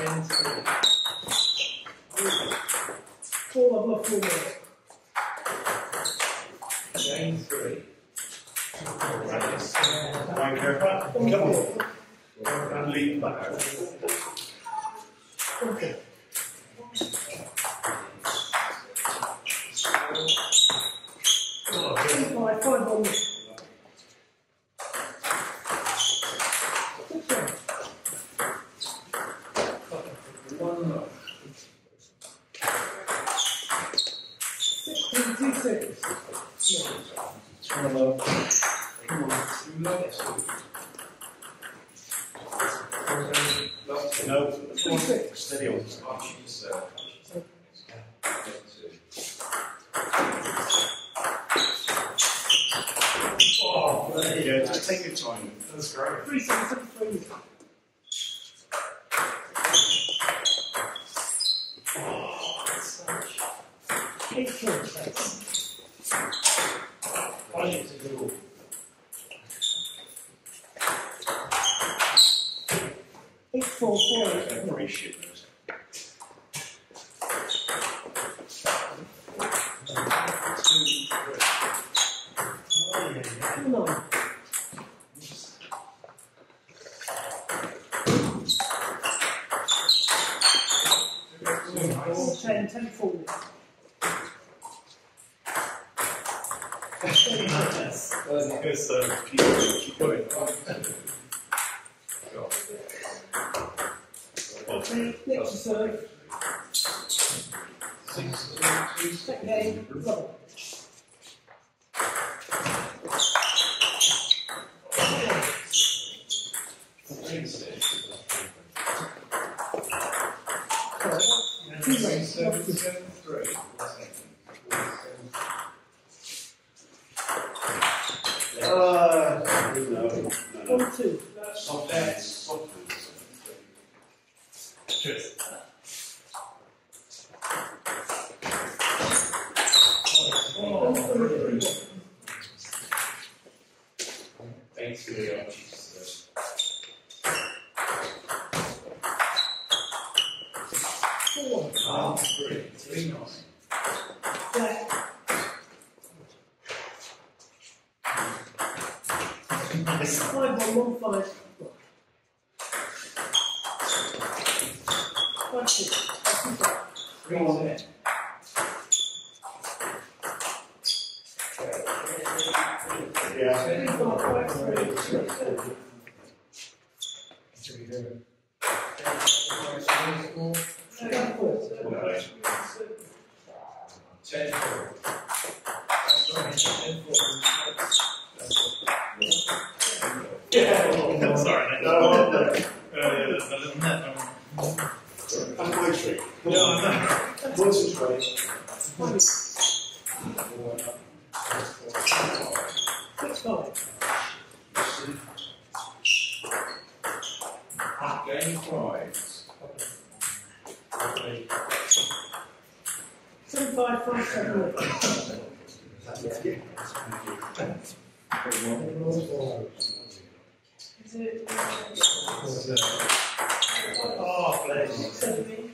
Three. Four above four minutes. Three. Wanker. Come on. And lean back. Okay. Oh, this. Six one. One up. Six, three, two, six. No. Hello. Come on, two lots. No. Steady on. Oh, there you go. Just take your time. That's great. Three, six. I need to do Eight, four, four, eight. every shit. No. Four, ten, ten, four. Serve. Six, two, races. Seven, seven, three. Uh, no, no, no. One, two. Soft hands, soft hands. Cheers. One, three, three. Thanks for the Archie, sir. Four. Ah, three. Three, nine. Black. Five, one, one, five. Five, six. Five, two, five. Three, ten. Yeah. Three, five, five, three. Seven, four. Ten, four. That's right, ten, four. Yeah. Sorry. No, no, no. Uh, there's a little net. That's my trick. Come on. Concentrate. Six, five. Game five. Seven, five, five, seven, eight. Is it? Oh, bless. Seven,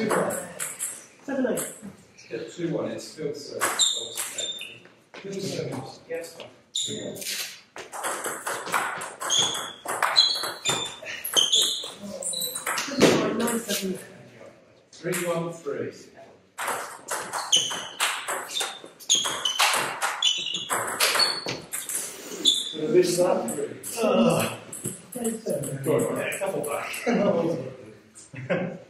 2 1. 7 8. Yeah, 2 1. It's field service. Field service. Yes. 2 1. Three one three. So this that three. Go on, couple back.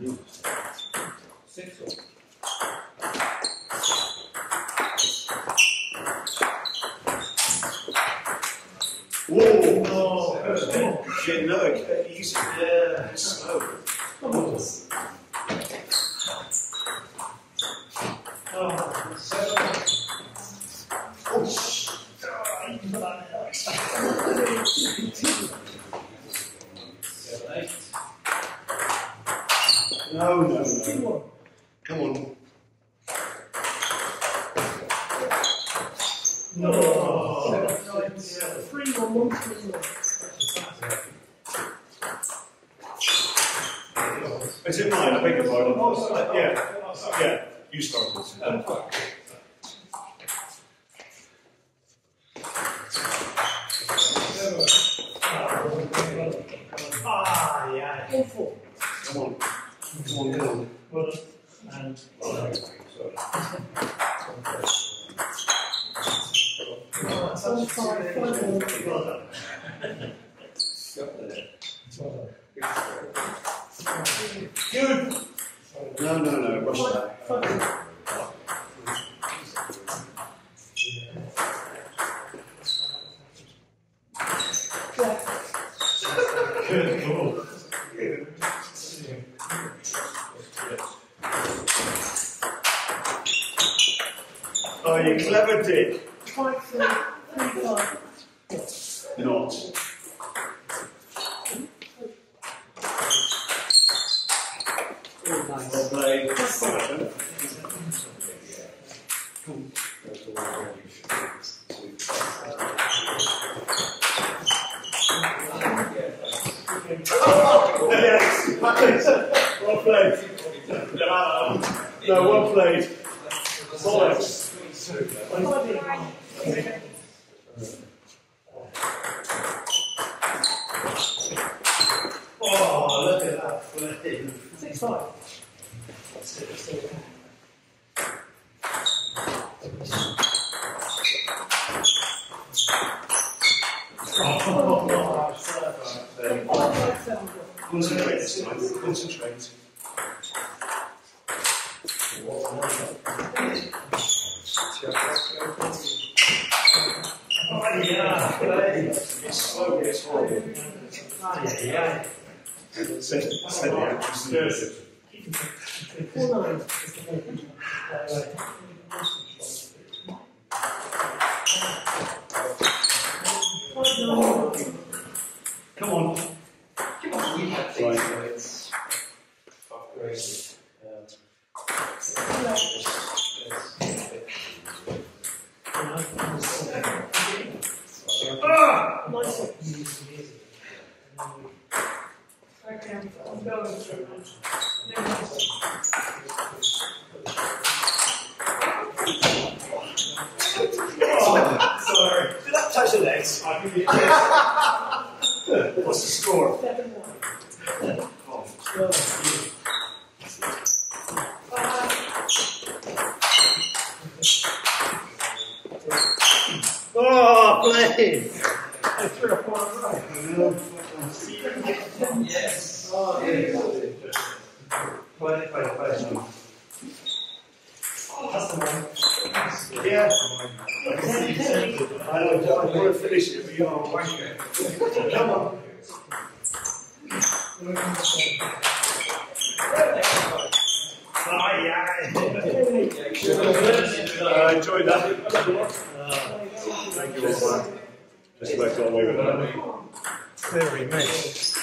One. Six Whoa. Shit, no, okay, easy. Yeah. Come on. Oh, seven. Oh, sh- Seven, eight. No, no, no. Come on. No. Seven, nine, seven. Three one one three one. Is it mine? I beg your pardon. Yeah, yeah. You start this. Done. Got there. Good. No, no, no. Rush that. Five, five. Yeah. Good call. 70. Not. Lovely. Oh, well played. No, well played. Solid. Oh, look at that. Six, five. Oh. Oh, yeah. It's slow, it's horrible. Five, nine. Come on. Right. It's upgraded. Ah! Nice one. Okay, I'm going through. Oh, sorry. Did that touch the legs? I give you. What's the score? Seven, one. Oh, Oh, play! Three or four in a row. Yes. Oh, Play, play, play. That's the one. Yeah. I know, I want to finish but wanker. Come on. That. Thank you very much. Just all that. Very nice.